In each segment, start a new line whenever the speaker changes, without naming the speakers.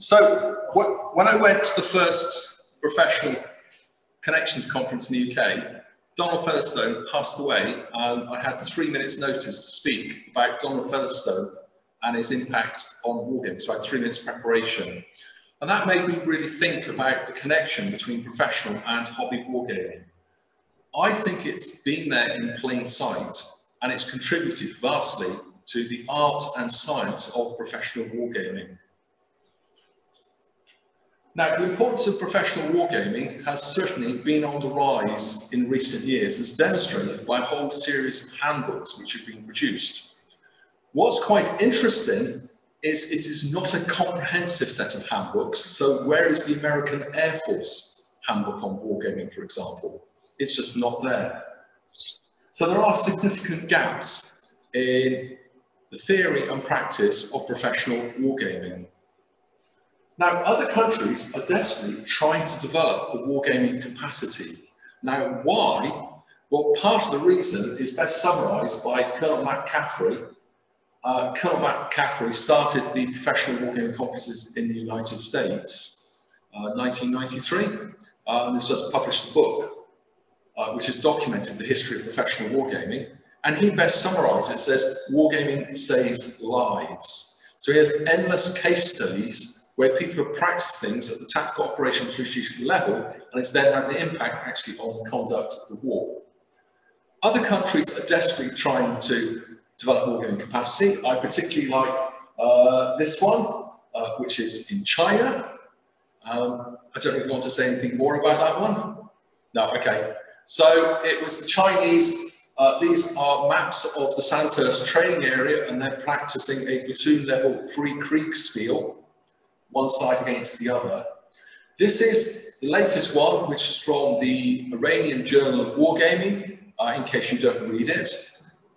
So when I went to the first professional connections conference in the UK, Donald Featherstone passed away and I had three minutes notice to speak about Donald Featherstone and his impact on wargaming. So I had three minutes preparation. And that made me really think about the connection between professional and hobby wargaming. I think it's been there in plain sight and it's contributed vastly to the art and science of professional wargaming. Now, the importance of professional wargaming has certainly been on the rise in recent years, as demonstrated by a whole series of handbooks which have been produced. What's quite interesting is it is not a comprehensive set of handbooks. So where is the American Air Force handbook on wargaming, for example? It's just not there. So there are significant gaps in the theory and practice of professional wargaming. Now, other countries are desperately trying to develop a wargaming capacity. Now, why? Well, part of the reason is best summarised by Colonel Matt Caffrey. Uh, Colonel Matt Caffrey started the professional wargaming conferences in the United States, uh, 1993, uh, and has just published a book uh, which has documented the history of professional wargaming. And he best summarises it, says, wargaming saves lives. So he has endless case studies where people have practiced things at the tactical operational strategic level, and it's then had an impact actually on the conduct of the war. Other countries are desperately trying to develop wargaming capacity. I particularly like uh, this one, uh, which is in China. Um, I don't you want to say anything more about that one. No, okay. So it was the Chinese, uh, these are maps of the Sandhurst training area and they're practicing a platoon level free Kriegsspiel, one side against the other. This is the latest one, which is from the Iranian Journal of Wargaming, uh, in case you don't read it.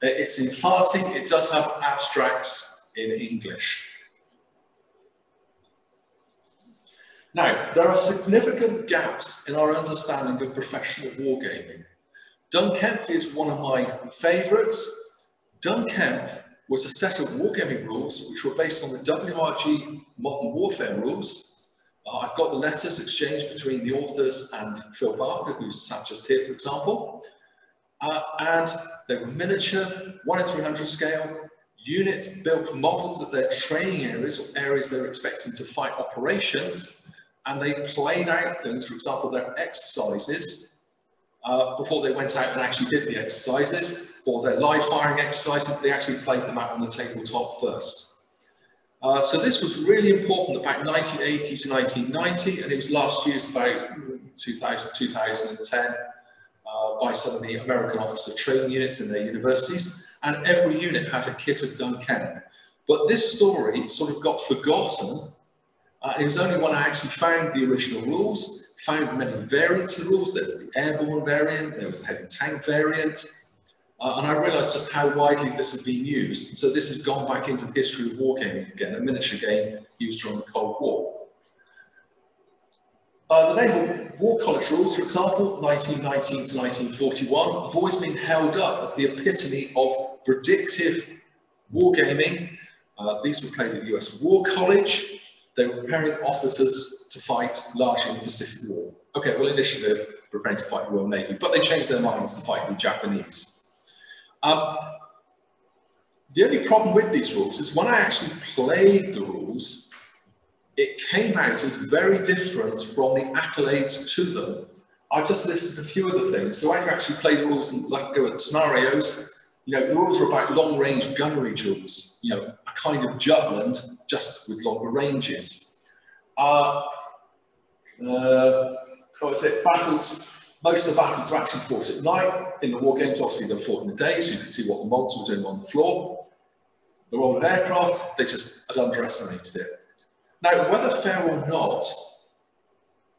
It's in Farsi, it does have abstracts in English. Now, there are significant gaps in our understanding of professional wargaming. Dunn-Kempf is one of my favourites. Dunn-Kempf was a set of wargaming rules which were based on the WRG modern warfare rules. Uh, I've got the letters exchanged between the authors and Phil Barker, who's sat just here, for example. Uh, and they were miniature, 1 in 300 scale. Units built models of their training areas or areas they were expecting to fight operations and they played out things, for example, their exercises uh, before they went out and actually did the exercises, or their live firing exercises, they actually played them out on the tabletop first. Uh, so this was really important about 1980 to 1990, and it was last used about 2000, 2010 uh, by some of the American officer training units in their universities, and every unit had a kit of Dunn-Kempf. But this story sort of got forgotten uh, it was only when I actually found the original rules, found many variants of rules. There was the airborne variant, there was the heavy tank variant, uh, and I realized just how widely this had been used. So this has gone back into the history of wargaming again, a miniature game used during the Cold War. Uh, the Naval War College rules, for example, 1919 to 1941, have always been held up as the epitome of predictive wargaming. Uh, these were played at the US War College. They were preparing officers to fight largely in the Pacific War. Okay, well, initially they were preparing to fight the Royal Navy, but they changed their minds to fight the Japanese. Um, the only problem with these rules is when I actually played the rules, it came out as very different from the accolades to them. I've just listed a few of the things. So when you actually play the rules and like go at the scenarios, you know, the rules are about long-range gunnery drills, you know, a kind of Jutland, just with longer ranges. Uh, uh, what was it? Battles, most of the battles are actually fought at night. In the war games, obviously, they're fought in the day, so you can see what the mods were doing on the floor. The role of aircraft, they just had underestimated it. Now, whether fair or not,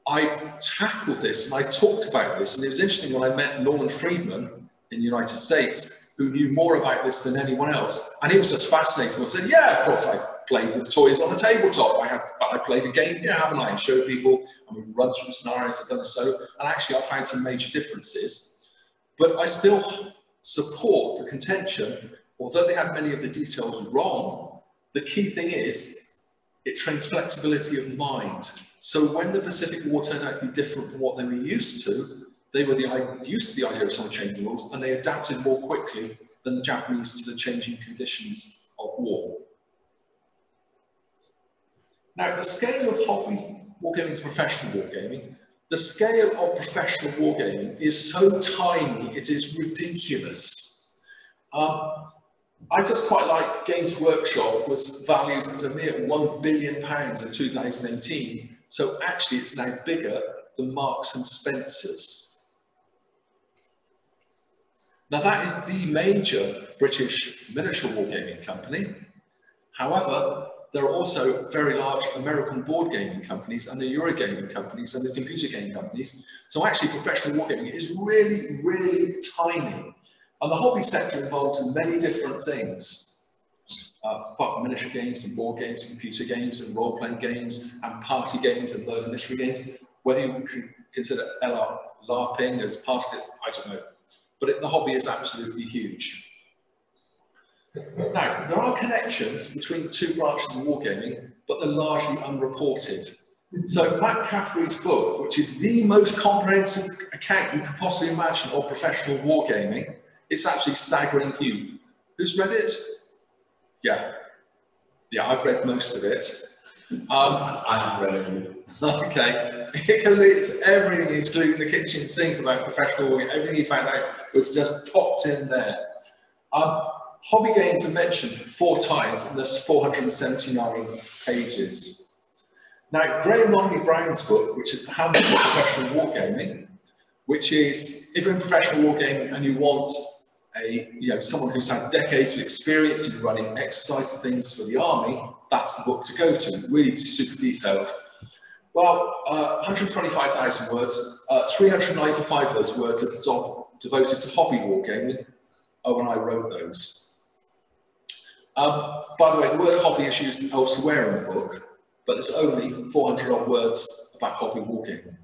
I tackled this and I talked about this, and it was interesting when I met Norman Friedman in the United States who knew more about this than anyone else. And he was just fascinated and said, yeah, of course I played with toys on a tabletop. I have, but I played a game here, haven't I? And showed people, and we run through the scenarios, I've done so. And actually I found some major differences. But I still support the contention, although they had many of the details wrong, the key thing is it trained flexibility of mind. So when the Pacific War turned out to be different from what they were used to, they were the, used to the idea of some changing rules and they adapted more quickly than the Japanese to the changing conditions of war. Now, the scale of hobby wargaming to professional wargaming, the scale of professional wargaming is so tiny, it is ridiculous. Um, I just quite like Games Workshop was valued at a mere £1 billion in 2018. So actually it's now bigger than Marks and Spencer's. Now that is the major British miniature wargaming company. However, there are also very large American board gaming companies and the Euro gaming companies and the computer game companies. So actually professional wargaming is really, really tiny. And the hobby sector involves many different things, uh, apart from miniature games and board games, computer games and role-playing games and party games and murder mystery games. Whether you consider LR, LARPing as part of it, I don't know. But it, the hobby is absolutely huge. Now, there are connections between the two branches of wargaming, but they're largely unreported. So Matt Caffrey's book, which is the most comprehensive account you could possibly imagine of professional wargaming, it's actually staggering huge. Who's read it? Yeah. Yeah, I've read most of it.
Um, I haven't read it.
Okay, because it's everything, including the kitchen sink about professional wargaming, everything you found out was just popped in there. Um, hobby games are mentioned four times in this 479 pages. Now, Graham Longley Brown's book, which is the Handbook of Professional Wargaming, which is if you're in professional wargaming and you want a, you know, someone who's had decades of experience in running exercise things for the army, that's the book to go to, really super detailed. Well, uh, 125,000 words, uh, 395 of those words are devoted to hobby wargaming. Oh, and I wrote those. Um, by the way, the word hobby is used elsewhere in the book, but there's only 400 odd words about hobby wargaming.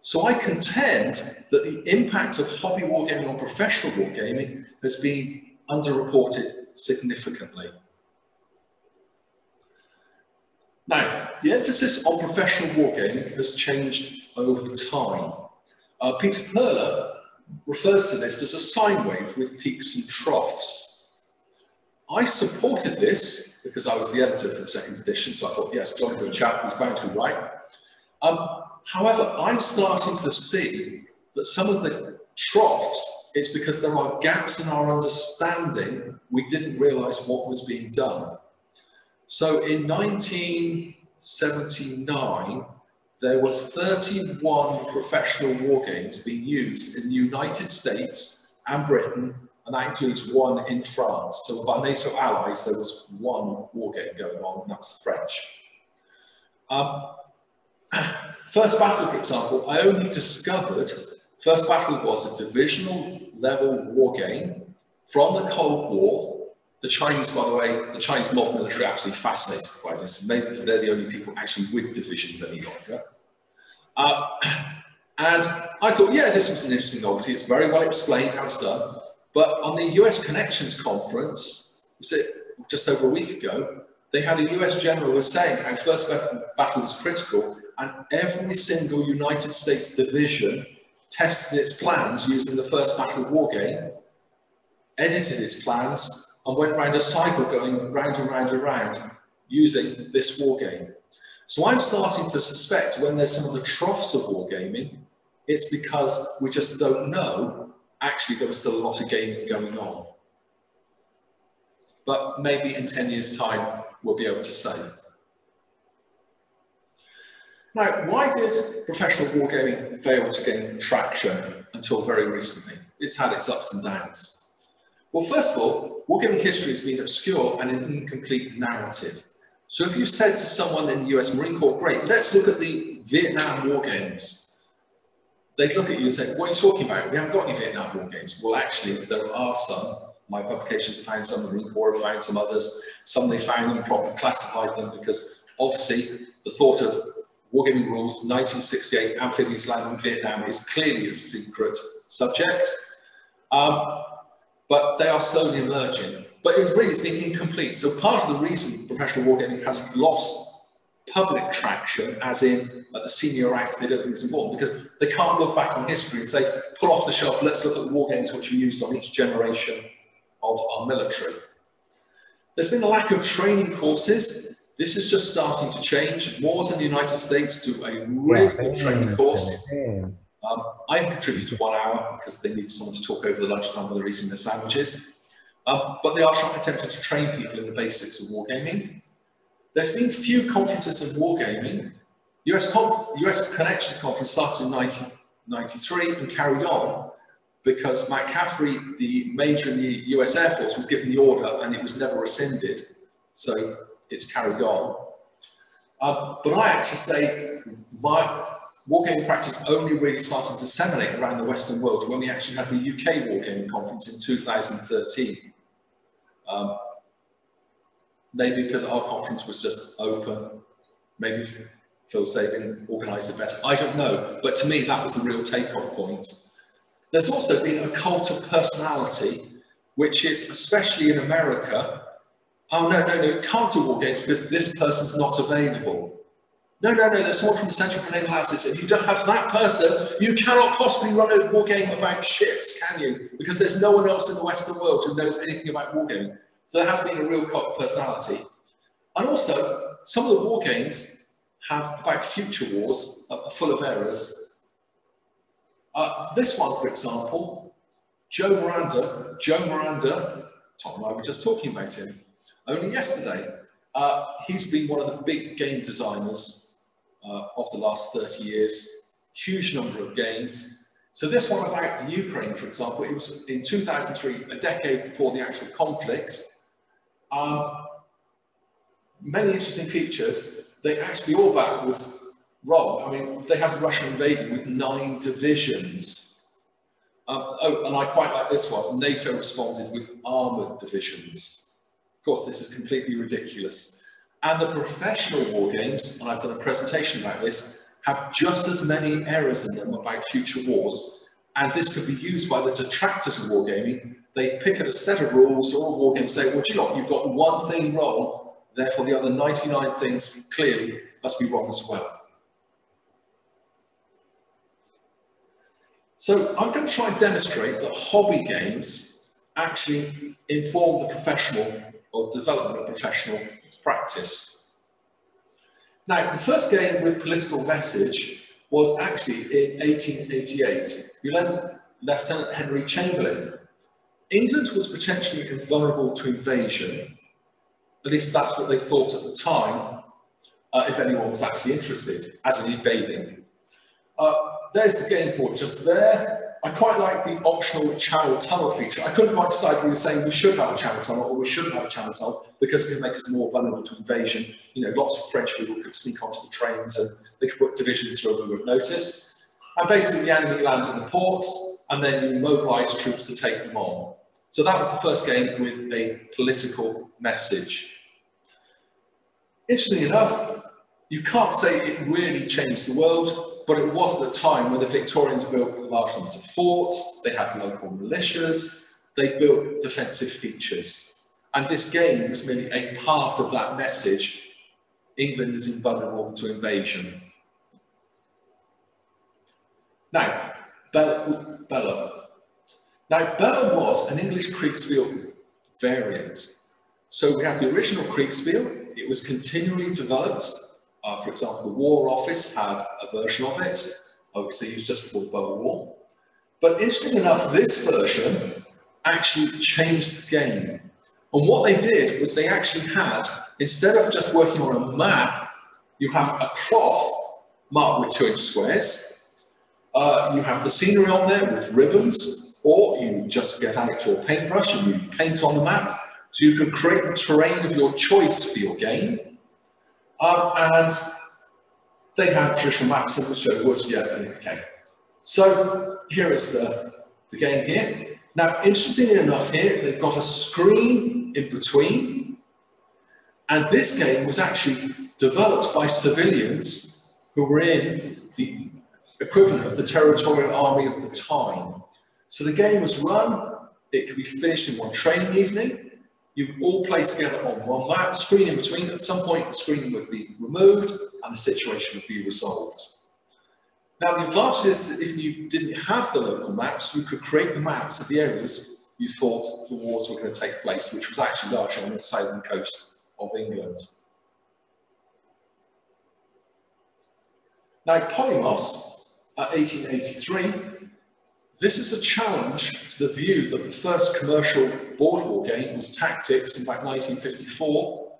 So I contend that the impact of hobby wargaming on professional wargaming has been underreported significantly. Now, the emphasis on professional wargaming has changed over time. Uh, Peter Perla refers to this as a sine wave with peaks and troughs. I supported this because I was the editor for the second edition, so I thought, yes, Johnny good chap, he's bound to be right. Um, However, I'm starting to see that some of the troughs, it's because there are gaps in our understanding. We didn't realize what was being done. So in 1979, there were 31 professional war games being used in the United States and Britain, and that includes one in France. So of our NATO allies, there was one war game going on, and that's the French. Um, First Battle, for example, I only discovered First Battle was a divisional level war game from the Cold War. The Chinese, by the way, the Chinese mob military are absolutely fascinated by this. Maybe they're the only people actually with divisions any longer. Uh, and I thought, yeah, this was an interesting novelty. It's very well explained how it's done. But on the US Connections Conference, was it just over a week ago, they had a US general was saying how First Battle was critical and every single United States division tested its plans using the first battle war game, edited its plans, and went round a cycle going round and round and round using this war game. So I'm starting to suspect when there's some of the troughs of wargaming, it's because we just don't know actually there was still a lot of gaming going on. But maybe in 10 years time, we'll be able to say. Now, why did professional wargaming fail to gain traction until very recently? It's had its ups and downs. Well, first of all, wargaming history has been obscure and an incomplete narrative. So if you said to someone in the US Marine Corps, great, let's look at the Vietnam War Games, they'd look at you and say, what are you talking about? We haven't got any Vietnam War Games. Well, actually, there are some. My publications have found some, the Marine Corps have found some others. Some they found and properly classified them because obviously the thought of Wargaming Rules 1968 Amphibious Land in Vietnam is clearly a secret subject, um, but they are slowly emerging. but it's really it's been incomplete. So part of the reason professional wargaming has lost public traction, as in at the senior ranks, they don't think it's important because they can't look back on history and say, pull off the shelf, let's look at the war games which are used on each generation of our military. There's been a lack of training courses. This is just starting to change. Wars in the United States do a really good training course. Um, I contribute to one hour because they need someone to talk over the lunchtime while they're eating their sandwiches. Um, but they are trying attempting to train people in the basics of wargaming. There's been few conferences of wargaming. US, US Connection Conference started in 1993 and carried on because Matt Caffrey, the major in the US Air Force, was given the order and it was never rescinded. So it's carried on. Um, but I actually say my wargaming practice only really started to disseminate around the Western world when we actually had the UK Wargaming Conference in 2013. Um, maybe because our conference was just open, maybe Phil Sabin organised it better, I don't know. But to me, that was the real takeoff point. There's also been a cult of personality, which is, especially in America, oh, no, no, no, can't do war games because this person's not available. No, no, no, there's someone from the Central Naval Analysis. If you don't have that person, you cannot possibly run a war game about ships, can you? Because there's no one else in the Western world who knows anything about wargaming. So there has been a real cult personality. And also, some of the war games have about future wars are full of errors uh, this one, for example, Joe Miranda, Joe Miranda, Tom and I were just talking about him only yesterday. Uh, he's been one of the big game designers uh, of the last 30 years, huge number of games. So this one about the Ukraine, for example, it was in 2003, a decade before the actual conflict. Um, many interesting features. They actually all back was wrong. I mean, they had Russia invading with nine divisions. Um, oh, and I quite like this one. NATO responded with armoured divisions. Of course, this is completely ridiculous. And the professional war games, and I've done a presentation about this, have just as many errors in them about future wars. And this could be used by the detractors of wargaming. They pick at a set of rules or a war game say, well, you know? You've got one thing wrong, therefore the other 99 things clearly must be wrong as well. So I'm going to try and demonstrate that hobby games actually inform the professional or development of professional practice. Now, the first game with political message was actually in 1888. Lieutenant Henry Chamberlain. England was potentially vulnerable to invasion. At least that's what they thought at the time, uh, if anyone was actually interested, as in invading. Uh, there's the game board just there. I quite like the optional channel tunnel feature. I couldn't quite decide whether we were saying we should have a channel tunnel or we shouldn't have a channel tunnel because it could make us more vulnerable to invasion. You know, lots of French people could sneak onto the trains and they could put divisions through and we would notice. And basically the enemy land in the ports and then you mobilise troops to take them on. So that was the first game with a political message. Interestingly enough, you can't say it really changed the world but it was at the time when the Victorians built large numbers of forts, they had local militias, they built defensive features. And this game was merely a part of that message England is invulnerable to invasion. Now, Bella. Now, Bella was an English Kriegspiel variant. So we have the original Kriegspiel, it was continually developed uh, for example, the War Office had a version of it, obviously used just for the Boer War. But interesting enough, this version actually changed the game. And what they did was they actually had, instead of just working on a map, you have a cloth marked with two inch squares. Uh, you have the scenery on there with ribbons, or you just get out your paintbrush and you paint on the map. So you can create the terrain of your choice for your game. Um, and they had traditional maps that would show woods, yeah, okay. So here is the, the game here. Now, interestingly enough here, they've got a screen in between. And this game was actually developed by civilians who were in equivalent of the territorial army of the time. So the game was run, it could be finished in one training evening, You all play together on one map, screen in between. At some point, the screen would be removed and the situation would be resolved. Now, the advantage is that if you didn't have the local maps, you could create the maps of the areas you thought the wars were going to take place, which was actually largely on the southern coast of England. Now, Polemos, 1883, this is a challenge to the view that the first commercial board war game was Tactics in about 1954,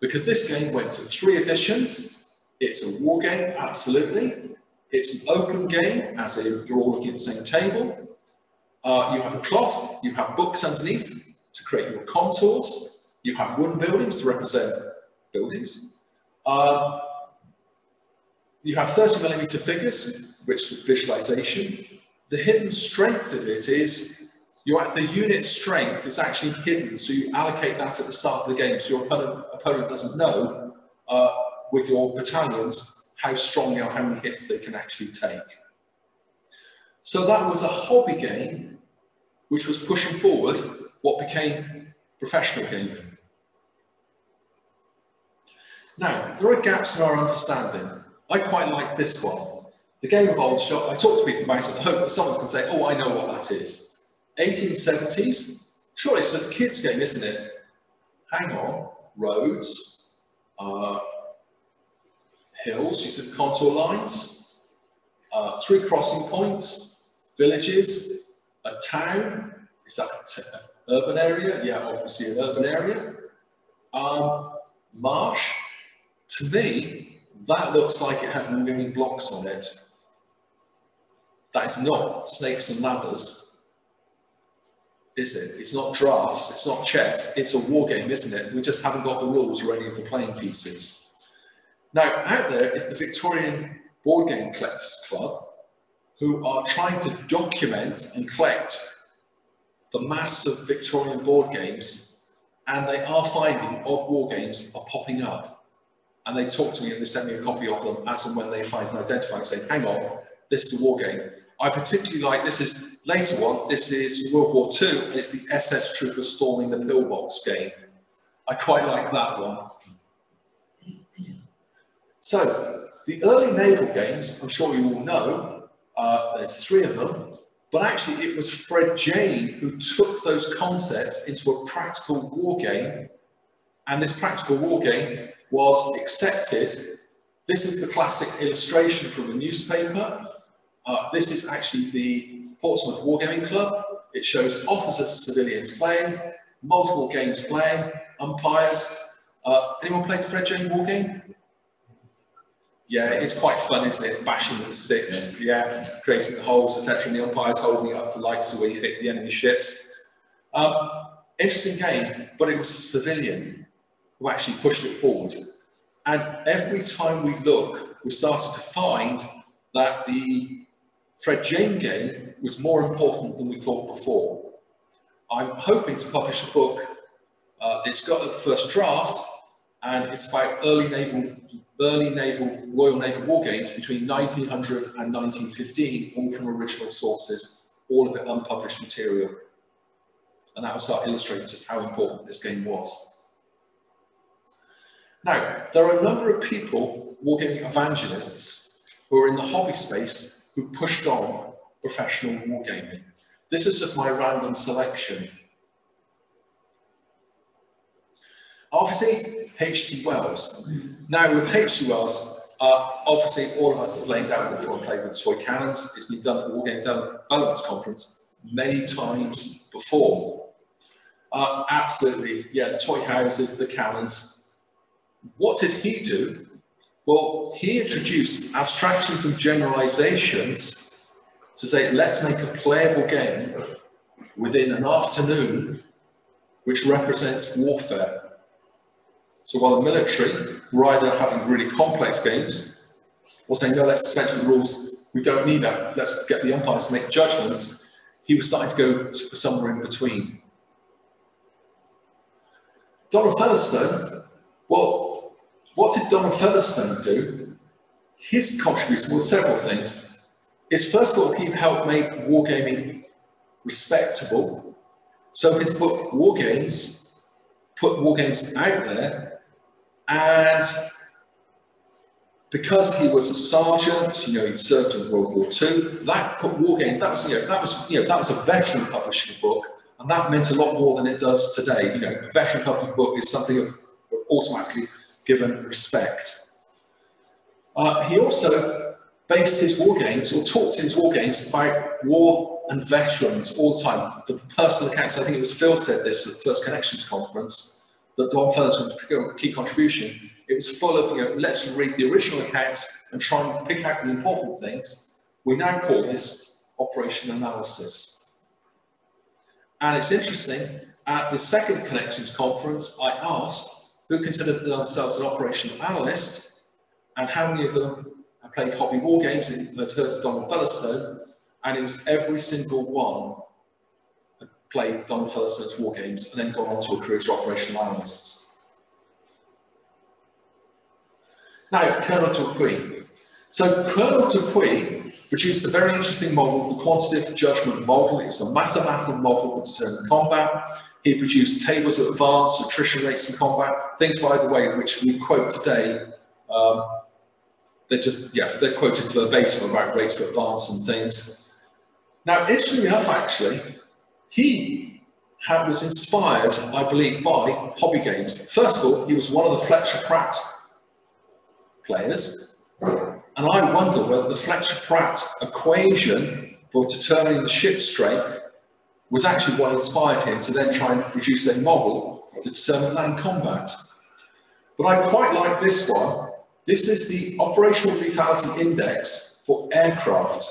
because this game went to three editions. It's a war game, absolutely. It's an open game, as in you're all looking at the same table. Uh, you have a cloth, you have books underneath to create your contours. You have wooden buildings to represent buildings. Uh, you have 30 millimeter figures, which is visualization. The hidden strength of it is your, the unit strength is actually hidden, so you allocate that at the start of the game, so your opponent, opponent doesn't know uh, with your battalions how strong or how many hits they can actually take. So that was a hobby game which was pushing forward what became professional gaming. Now, there are gaps in our understanding. I quite like this one. The game of old shot, I talk to people about it, I hope that someone's going to say, oh, I know what that is. 1870s? Sure, it's just a kid's game, isn't it? Hang on, roads, uh, hills, you the contour lines, uh, three crossing points, villages, a town, is that an urban area? Yeah, obviously an urban area. Um, marsh, to me, that looks like it has moving blocks on it. That is not snakes and ladders, is it? It's not drafts, it's not chess, it's a war game, isn't it? We just haven't got the rules or any of the playing pieces. Now, out there is the Victorian Board Game Collectors Club, who are trying to document and collect the mass of Victorian board games, and they are finding odd war games are popping up and they talk to me and they send me a copy of them as and when they find and identify and say, hang on, this is a war game. I particularly like, this is later one, this is World War II, and it's the SS Troopers storming the pillbox game. I quite like that one. So, the early naval games, I'm sure you all know, uh, there's three of them, but actually it was Fred Jane who took those concepts into a practical war game, and this practical war game was accepted. This is the classic illustration from the newspaper. Uh, this is actually the Portsmouth Wargaming Club. It shows officers and civilians playing, multiple games playing, umpires. Uh, anyone played the Fred Jane War game? Yeah, it's quite fun, isn't it? Bashing with the sticks, yeah, creating the holes, etc. And the umpires holding up the lights so where you hit the enemy ships. Um, interesting game, but it was civilian who actually pushed it forward. And every time we look, we started to find that the Fred Jane game was more important than we thought before. I'm hoping to publish a book. Uh, it's got the first draft, and it's about early naval, early naval, Royal Naval war games between 1900 and 1915, all from original sources, all of it unpublished material. And that will start illustrating just how important this game was. Now, there are a number of people, wargaming evangelists, who are in the hobby space who pushed on professional wargaming. This is just my random selection. Obviously, H.G. Wells. Now, with H.G. Wells, uh, obviously all of us have laid out before and played with toy cannons. It's been done at the Wargaming Development Conference many times before. Uh, absolutely, yeah, the toy houses, the cannons, what did he do? Well, he introduced abstractions and generalizations to say, let's make a playable game within an afternoon which represents warfare. So while the military were either having really complex games or saying, no, let's with the rules, we don't need that, let's get the umpires to make judgments, he was starting to go for somewhere in between. Donald Featherstone, well, what did Donald Featherstone do? His contribution was several things. Is first of all, he helped make wargaming respectable. So his book, War Games, put war games out there, and because he was a sergeant, you know, he served in World War II, that put war games, that was, you know, that was, you know, that was a veteran publishing book, and that meant a lot more than it does today. You know, a veteran publishing book is something of automatically given respect. Uh, he also based his war games or talked in his war games about war and veterans all the time. The personal accounts, I think it was Phil said this at the First Connections conference, that Don a key contribution it was full of, you know, let's read the original account and try and pick out the important things. We now call this operation analysis. And it's interesting, at the second Connections conference, I asked who considered themselves an operational analyst and how many of them had played hobby war games and had heard of Donald Featherstone, and it was every single one had played Donald Featherstone's war games and then gone on to a career as operational analyst. Now, Colonel Dupuy. So Colonel Dupuy produced a very interesting model, the quantitative judgment model. It was a mathematical model for determining combat. He produced tables of advance, attrition rates in combat, things, by the way, which we quote today. Um, they're just, yeah, they're quoted verbatim about rates for advance and things. Now, interestingly enough, actually, he had, was inspired, I believe, by hobby games. First of all, he was one of the Fletcher Pratt players. And I wonder whether the Fletcher-Pratt equation for determining the ship strength was actually what inspired him to then try and produce a model to determine land combat. But I quite like this one. This is the Operational Lethality Index for aircraft.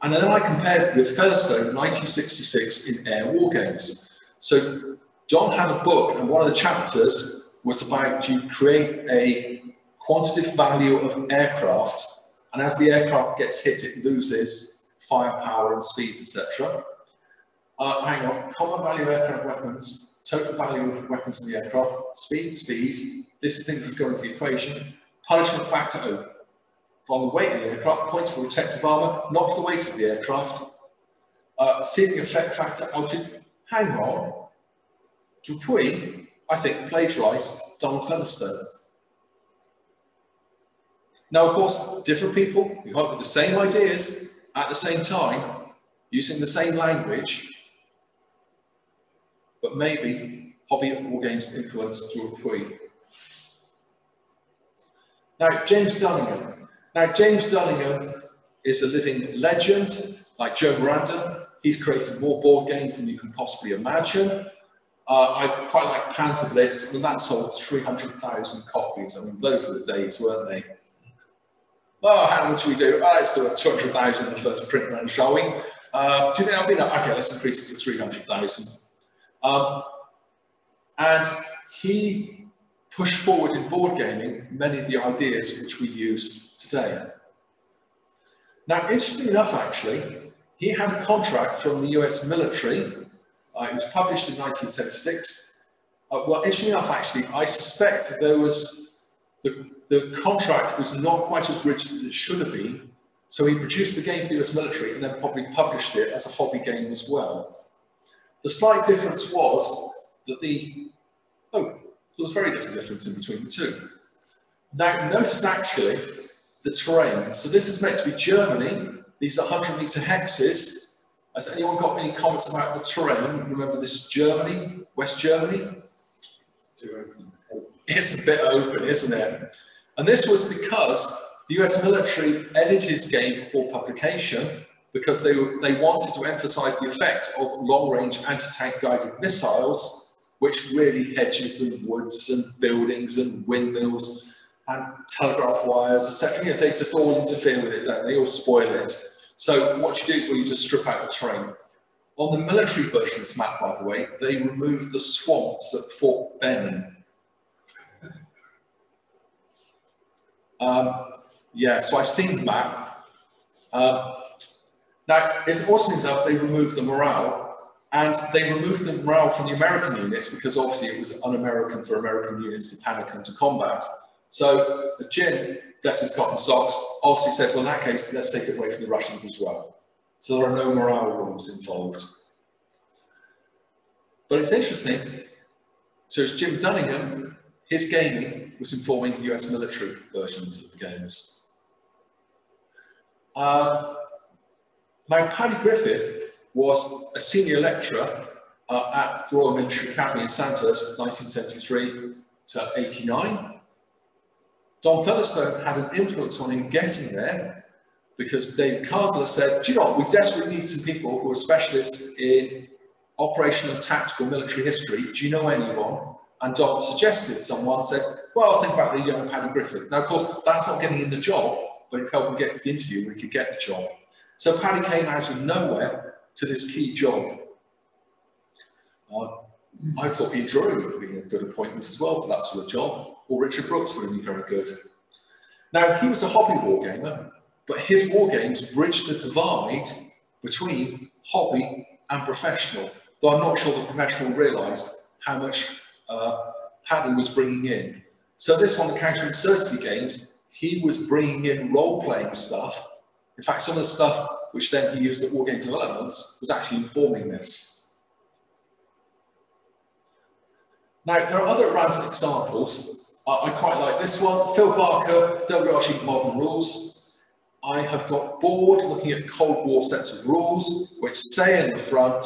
And then I compared with Featherstone 1966 in air war games. So Don had a book, and one of the chapters was about you create a quantitative value of aircraft, and as the aircraft gets hit, it loses firepower and speed, etc. Uh, hang on, common value of aircraft weapons, total value of weapons in the aircraft, speed, speed, this thing that go into the equation, punishment factor O. From the weight of the aircraft, points for protective armour, not for the weight of the aircraft. Uh, ceiling effect factor altitude, hang on. Dupuy, I think, plagiarised Donald Featherstone. Now, of course, different people we come up with the same ideas at the same time, using the same language, but maybe hobby war games influenced through a pre. Now, James Dunnigan. Now, James Dunnigan is a living legend, like Joe Miranda. He's created more board games than you can possibly imagine. Uh, I quite like Panzerblitz, and that sold 300,000 copies. I mean, those were the days, weren't they? Oh, how much we do? Oh, let's do a 200,000 in the first print run, shall we? Uh, do you think that'll be enough? Okay, let's increase it to 300,000. Um, and he pushed forward in board gaming many of the ideas which we use today. Now, interesting enough, actually, he had a contract from the US military. Uh, it was published in 1976. Uh, well, interesting enough, actually, I suspect there was the the contract was not quite as rigid as it should have been. So he produced the game for the US military and then probably published it as a hobby game as well. The slight difference was that the, oh, there was very little difference in between the two. Now notice actually the terrain. So this is meant to be Germany. These are 100 meter hexes. Has anyone got any comments about the terrain? Remember this is Germany, West Germany? It's a bit open, isn't it? And this was because the US military edited his game for publication because they, they wanted to emphasize the effect of long-range anti-tank guided missiles, which really hedges and woods and buildings and windmills and telegraph wires, etc. You know, they just all interfere with it, don't they? All spoil it. So what you do, well, you just strip out the terrain. On the military version of this map, by the way, they removed the swamps at Fort Benning Um, yeah, so I've seen that. Uh, now, it's also enough they removed the morale, and they removed the morale from the American units because obviously it was un-American for American units to panic into combat. So Jim, bless his cotton socks, obviously said, well, in that case, let's take it away from the Russians as well. So there are no morale rules involved. But it's interesting, So it's Jim Dunnigan, his gaming was informing the US military versions of the games. Uh, now, Paddy Griffith was a senior lecturer uh, at the Royal Military Academy in Sandhurst, 1973 to 89. Don Featherstone had an influence on him getting there because Dave Chandler said, do you know what, we desperately need some people who are specialists in operational tactical military history. Do you know anyone? And Don suggested someone said, well, think about the young Paddy Griffith. Now, of course, that's not getting in the job, but it helped him get to the interview and he could get the job. So Paddy came out of nowhere to this key job. Uh, I thought Ian Drury would be a good appointment as well for that sort of job, or Richard Brooks would been very good. Now, he was a hobby wargamer, but his wargames bridged the divide between hobby and professional, though I'm not sure the professional realised how much uh, Paddy was bringing in. So this one, the counterinsurgency games, he was bringing in role-playing stuff. In fact, some of the stuff which then he used at Wargame Developments was actually informing this. Now, there are other random examples. Uh, I quite like this one. Phil Barker, WRG Modern Rules. I have got bored looking at Cold War sets of rules, which say in the front,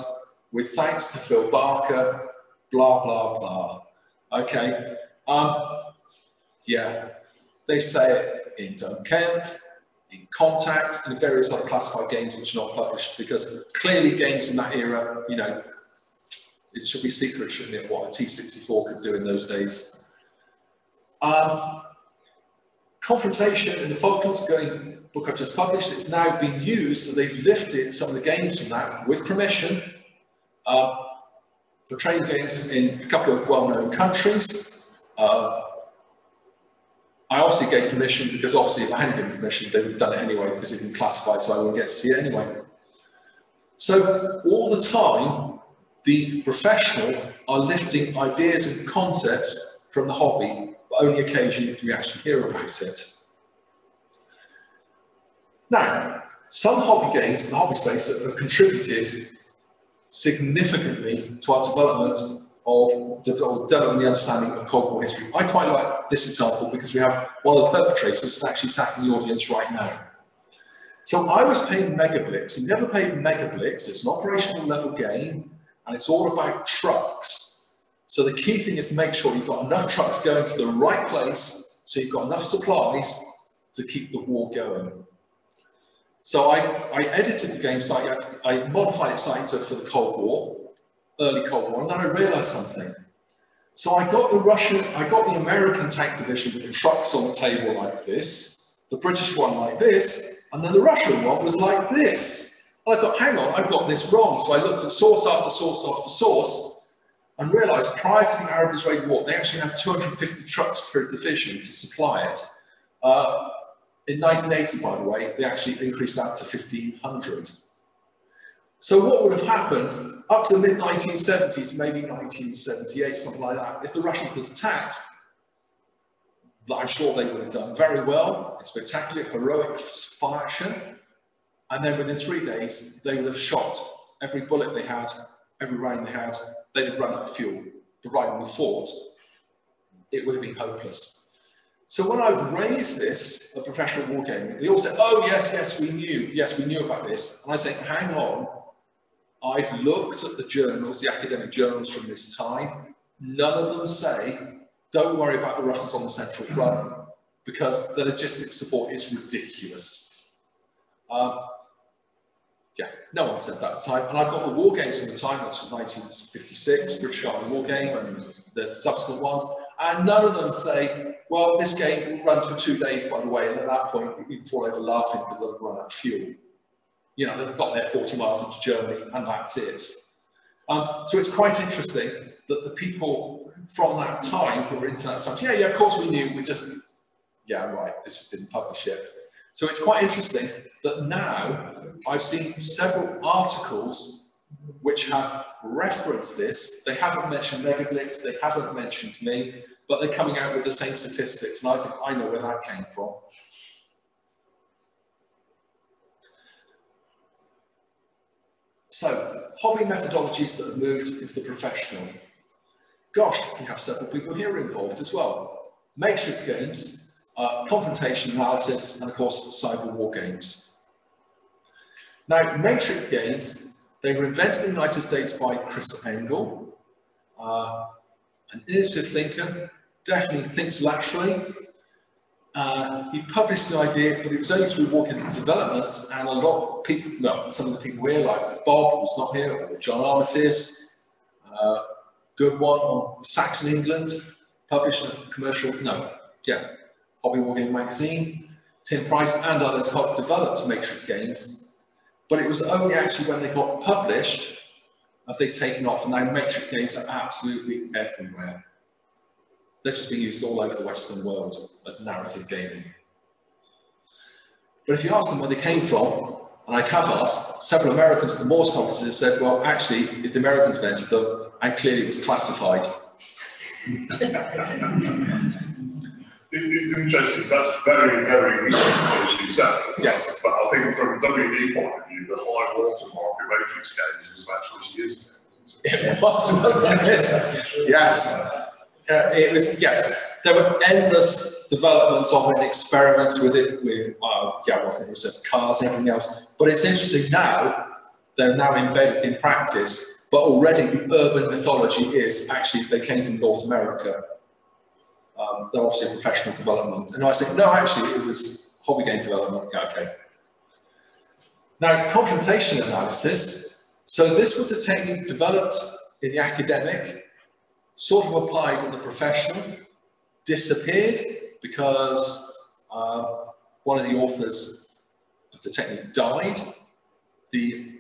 with thanks to Phil Barker, blah, blah, blah. Okay. Um, yeah, they say it in Dunn-Kempf, in Contact, and various other classified games which are not published because clearly games from that era, you know, it should be secret, shouldn't it, what a T64 could do in those days. Um, Confrontation in the Falklands going book I've just published, it's now been used, so they've lifted some of the games from that with permission. Um, for training games in a couple of well-known countries. Uh, I obviously gave permission because obviously if I hadn't given permission, they would have done it anyway because it'd been classified, so I wouldn't get to see it anyway. So all the time, the professional are lifting ideas and concepts from the hobby, but only occasionally do we actually hear about it. Now, some hobby games in the hobby space have contributed significantly to our development of developing the understanding of Cold War history. I quite like this example because we have one of the perpetrators is actually sat in the audience right now. So I was paying Megablitz. You never paid Megablitz. It's an operational level game, and it's all about trucks. So the key thing is to make sure you've got enough trucks going to the right place, so you've got enough supplies to keep the war going. So I, I edited the game I, I modified it slightly for the Cold War, early Cold War, and then I realized something. So I got the Russian, I got the American tank division with the trucks on the table like this, the British one like this, and then the Russian one was like this. And I thought, hang on, I've got this wrong. So I looked at source after source after source and realized prior to the Arab-Israeli war, they actually had 250 trucks per division to supply it. Uh, in 1980, by the way, they actually increased that to 1,500. So what would have happened up to the mid-1970s, maybe 1978, something like that, if the Russians had attacked, I'm sure they would have done very well, in spectacular, heroic fashion, and then within three days, they would have shot every bullet they had, every round they had, they'd have run out of fuel, the providing the fort. It would have been hopeless. So when I've raised this at professional wargaming, they all say, oh, yes, yes, we knew. Yes, we knew about this. And I say, hang on. I've looked at the journals, the academic journals from this time. None of them say, don't worry about the Russians on the Central Front because the logistic support is ridiculous. Um, yeah, no one said that at the time. And I've got the war games from the time, which is 1956, British Army war game, and there's subsequent ones. And none of them say, well, this game runs for two days, by the way, and at that point, we fall over laughing because they've run out of fuel. You know, they've got there 40 miles into Germany, and that's it. Um, so it's quite interesting that the people from that time who were internet times, yeah, yeah, of course we knew, we just, yeah, right, they just didn't publish it. So it's quite interesting that now I've seen several articles which have referenced this. They haven't mentioned Megablitz, they haven't mentioned me, but they're coming out with the same statistics, and I think I know where that came from. So, hobby methodologies that have moved into the professional. gosh, we have several people here involved as well. Matrix games, uh, confrontation analysis, and of course, cyber war games. Now, Matrix games, they were invented in the United States by Chris Engle, uh, an innovative thinker, definitely thinks laterally. Uh, he published the idea, but it was only through Wargame Developments, and a lot of people, no, some of the people here, like Bob, who's not here, or John Armitage, uh, good one on Saxon England, published a commercial, no, yeah, Hobby Wargaming magazine. Tim Price and others helped develop Matrix games, but it was only actually when they got published have they taken off, and now Matrix games are absolutely everywhere. They're just being used all over the Western world as narrative gaming. But if you ask them where they came from, and I have asked, several Americans at the MORS conferences said, well, actually, if the Americans invented them, and clearly it was classified.
It's interesting, that's very, very interesting, as you say.
Yes.
But I think from a WD point of view, the high watermark of Matrix games was about 20 years ago.
It was, wasn't it? Yes. Uh, it was, yes. There were endless developments of it, experiments with it, with, uh, yeah, it wasn't, it was just cars everything else. But it's interesting now, they're now embedded in practice, but already the urban mythology is actually they came from North America um, they're obviously professional development. And I said, no, actually, it was hobby game development. Yeah, okay. Now, confrontation analysis. So this was a technique developed in the academic, sort of applied in the professional, disappeared because uh, one of the authors of the technique died. The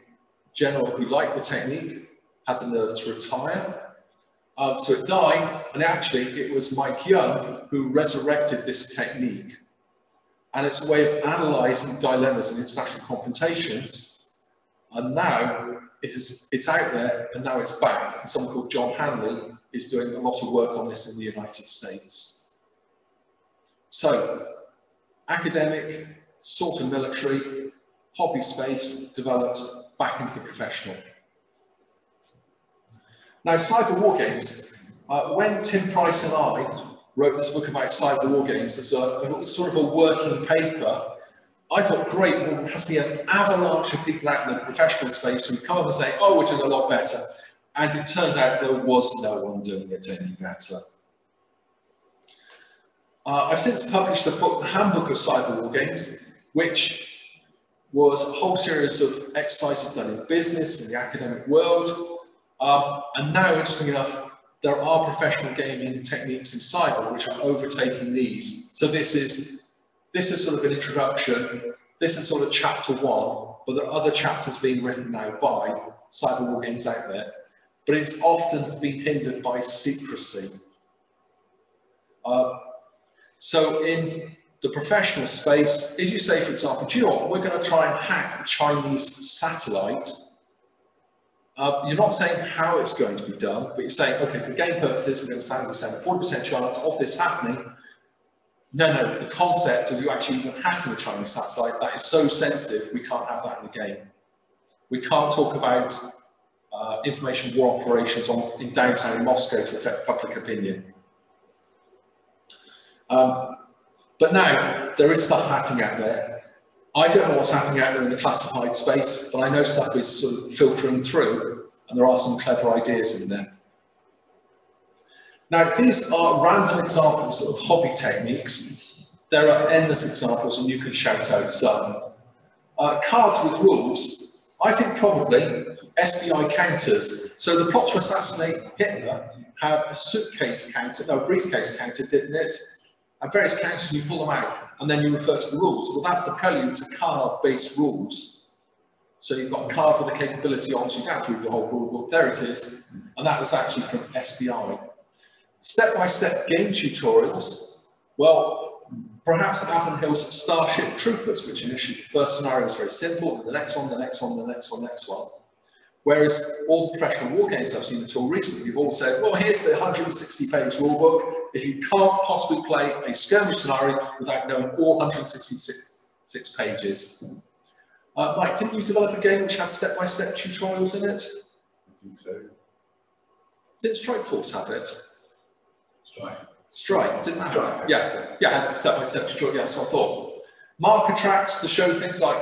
general who liked the technique had the nerve to retire um, so it died, and actually it was Mike Young who resurrected this technique. And it's a way of analysing dilemmas and international confrontations. And now it is, it's out there, and now it's back. And someone called John Hanley is doing a lot of work on this in the United States. So, academic, sort of military, hobby space developed back into the professional. Now, cyber war games, uh, when Tim Price and I wrote this book about cyber war games as a, sort of a working paper, I thought, great, we'll see an avalanche of people out in the professional space who come up and say, oh, we're doing a lot better. And it turned out there was no one doing it any better. Uh, I've since published a book, The Handbook of Cyber War Games, which was a whole series of exercises done in business, in the academic world, um, and now, interestingly enough, there are professional gaming techniques in cyber which are overtaking these. So this is this is sort of an introduction. This is sort of chapter one, but there are other chapters being written now by cyber war games out there. But it's often been hindered by secrecy. Uh, so in the professional space, if you say, for example, do you know what, we're going to try and hack a Chinese satellite uh, you're not saying how it's going to be done, but you're saying, okay, for game purposes, we're going to say we a 40% chance of this happening. No, no, the concept of you actually even hacking a Chinese satellite, that is so sensitive, we can't have that in the game. We can't talk about uh, information war operations on, in downtown Moscow to affect public opinion. Um, but now, there is stuff happening out there I don't know what's happening out there in the classified space, but I know stuff is sort of filtering through, and there are some clever ideas in there. Now, these are random examples of hobby techniques. There are endless examples, and you can shout out some. Uh, cards with rules, I think probably SPI counters. So the plot to assassinate Hitler had a suitcase counter, no, a briefcase counter, didn't it? At various counters, you pull them out and then you refer to the rules. Well, that's the prelude to card-based rules. So you've got a card with the capability on, so you don't have to read the whole rule book. There it is. And that was actually from SPI. Step-by-step -step game tutorials. Well, perhaps Avalon Hill's Starship Troopers, which initially the first scenario was very simple, and the next one, the next one, the next one, next one. Whereas all the professional war games I've seen until recently have all said, well, here's the 160 page rulebook. If you can't possibly play a skirmish scenario without knowing all 166 pages. Uh, Mike, didn't you develop a game which had step-by-step -step tutorials in it?
I think so.
Didn't Strikeforce have it?
Strike.
Strike, didn't that?
Strike.
Yeah, yeah, step by step tutorial, yeah, so I thought. Marker tracks to show things like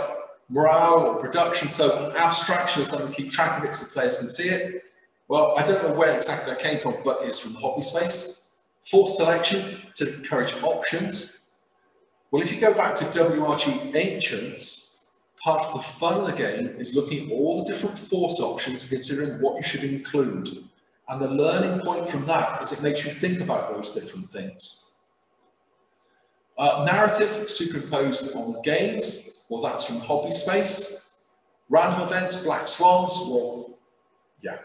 morale or production, so abstraction is something keep track of it so the players can see it. Well, I don't know where exactly that came from, but it's from the Hobby Space. Force selection to encourage options. Well, if you go back to WRG Ancients, part of the fun of the game is looking at all the different force options and considering what you should include. And the learning point from that is it makes you think about those different things. Uh, narrative superimposed on games, well, that's from Hobby Space. Random events, Black Swans, well, yeah,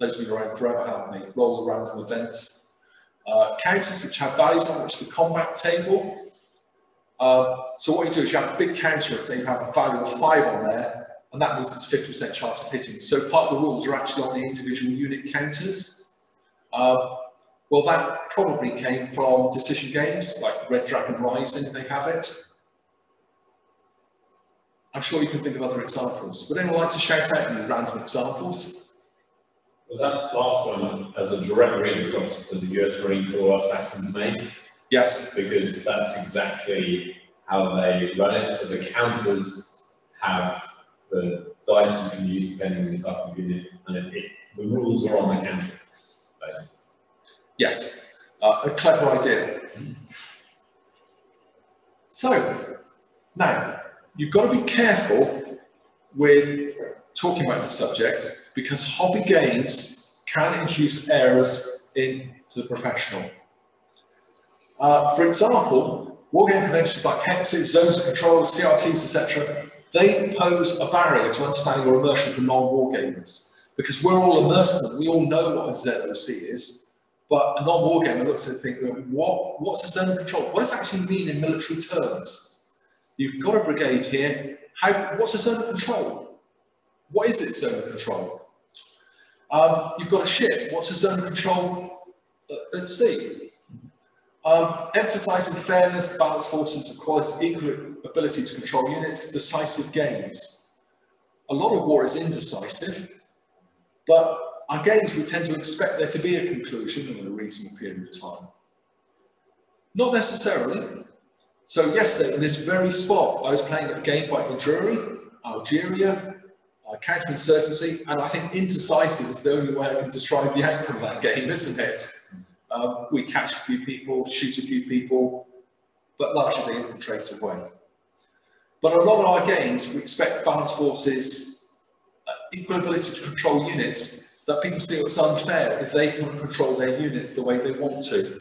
those have been around forever, haven't they? Roll the random events. Uh, counters which have values on which the combat table. Uh, so what you do is you have a big counter, say you have a value of five on there, and that means it's 50% chance of hitting. So part of the rules are actually on the individual unit counters. Uh, well, that probably came from decision games like Red Dragon Rising, they have it. I'm sure you can think of other examples. Would anyone like to shout out any random examples?
Well, that last one has a direct read across to the US Marine Corps Assassin's Mace,
Yes,
because that's exactly how they run it. So the counters have the dice you can use depending on the type of unit, and it, it, the rules are on the counter, basically.
yes, uh, a clever idea. So, now, you've got to be careful with talking about the subject because hobby games can induce errors into the professional. Uh, for example, wargame conventions like hexes, zones of control, CRTs, etc., they pose a barrier to understanding or immersion for non-wargamers because we're all immersed in them. We all know what a ZOC is, but a non-wargamer looks at it and thinks, what, what's a zone of control? What does it actually mean in military terms? You've got a brigade here. How, what's a zone of control? What is it, zone of control? Um, you've got a ship. What's a zone of control at, at sea? Um, emphasizing fairness, balanced forces, equality, equal ability to control units, decisive games. A lot of war is indecisive, but our games we tend to expect there to be a conclusion in a reasonable period of time. Not necessarily. So yesterday, in this very spot, I was playing a game by Indruri, Algeria, uh, counterinsurgency, and I think indecisive is the only way I can describe the outcome of that game, isn't it? Um, we catch a few people, shoot a few people, but largely they infiltrate away. But a lot of our games, we expect balanced forces, uh, equal ability to control units, that people see it's unfair if they can control their units the way they want to.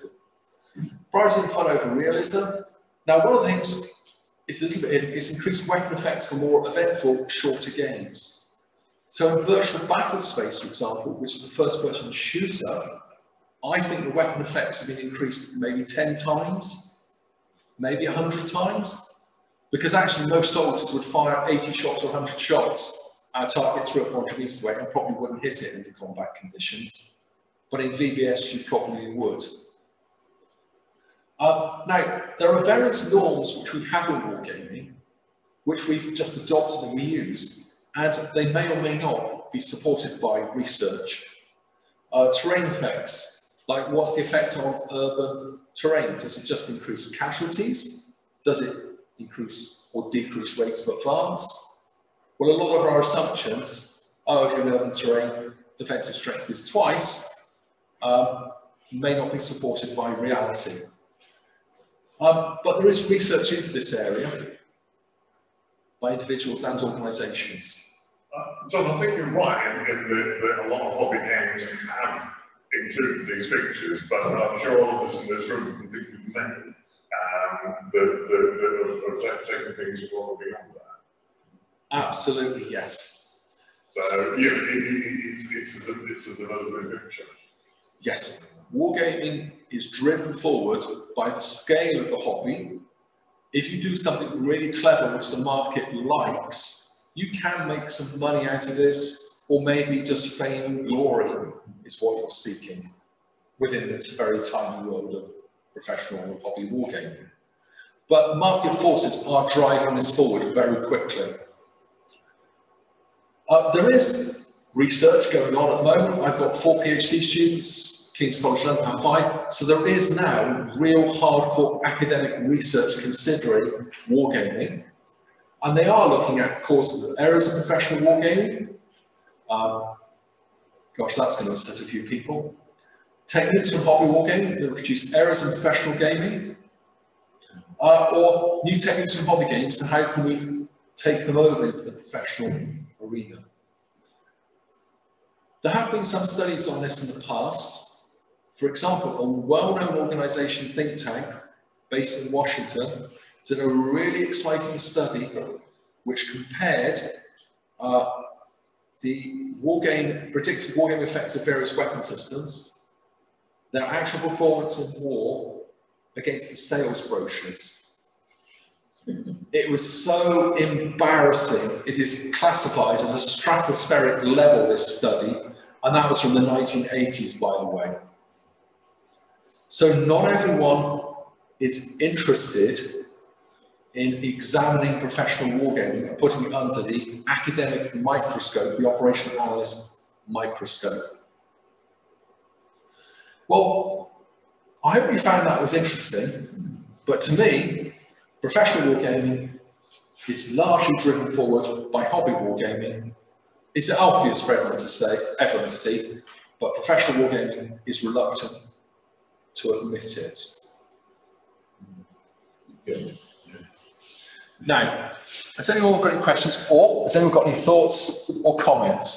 Prioritizing fun over realism. Now, one of the things is little bit, is increased weapon effects for more eventful, shorter games. So in virtual battle space, for example, which is a first-person shooter, I think the weapon effects have been increased maybe 10 times, maybe 100 times, because actually most soldiers would fire 80 shots or 100 shots at a target three or 400 meters away and probably wouldn't hit it under combat conditions. But in VBS, you probably would. Uh, now, there are various norms which we have in wargaming, which we've just adopted and we use, and they may or may not be supported by research. Uh, terrain effects, like what's the effect on urban terrain? Does it just increase casualties? Does it increase or decrease rates of advance? Well, a lot of our assumptions, oh, if you're in urban terrain, defensive strength is twice, um, may not be supported by reality. Um, but there is research into this area by individuals and organisations.
Uh, John, I think you're right in, in that, a lot of hobby games have included these features, but I'm sure all of us in this room can think of many um, that, that, that have, have taken things well beyond that.
Absolutely, yes.
So, yeah, it, it, it's, it's, a, it's a developing picture.
Yes, wargaming is driven forward by the scale of the hobby. If you do something really clever which the market likes, you can make some money out of this, or maybe just fame and glory is what you're seeking within this very tiny world of professional and hobby wargaming. But market forces are driving this forward very quickly. Uh, there is research going on at the moment. I've got four PhD students, King's College London have five. So there is now real hardcore academic research considering wargaming. And they are looking at causes of errors in professional wargaming. Um, gosh, that's going to upset a few people. Techniques from hobby wargaming that reduce errors in professional gaming. Uh, or new techniques from hobby games and how can we take them over into the professional arena. There have been some studies on this in the past. For example, a well-known organization think tank based in Washington did a really exciting study which compared uh, the wargame, predicted war game effects of various weapon systems, their actual performance in war against the sales brochures. It was so embarrassing. It is classified at a stratospheric level, this study, and that was from the 1980s, by the way. So not everyone is interested in examining professional wargaming and putting it under the academic microscope, the operational analyst microscope. Well, I hope you found that was interesting, but to me, professional wargaming is largely driven forward by hobby wargaming. It's obvious for everyone to say, everyone to see, but professional wargaming is reluctant to admit it. Now, has anyone got any questions or has anyone got any thoughts or comments?